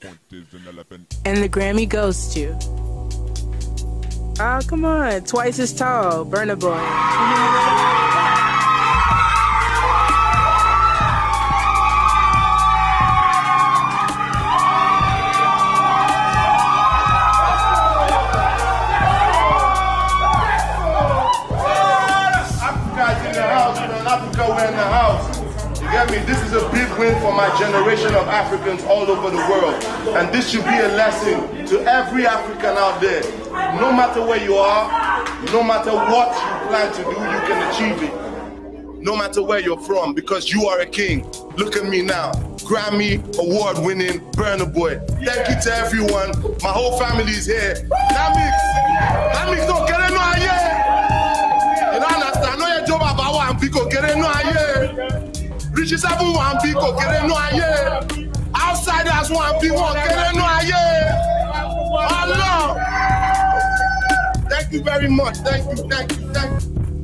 And the Grammy goes to. Oh, come on. Twice as tall. Burna Boy. Africa, we're in the house. You get me? This is a big win for my generation of Africans all over the world. And this should be a lesson to every African out there. No matter where you are, no matter what you plan to do, you can achieve it. No matter where you're from, because you are a king. Look at me now. Grammy award winning Burna Boy. Thank you to everyone. My whole family is here. Namix. Namix don't get it no aye. You don't understand? No, your job one people get no. Richie Seven one people get it no aye. Outsiders one people get it no aye. Allah. Thank you very much. Thank you, thank you, thank you.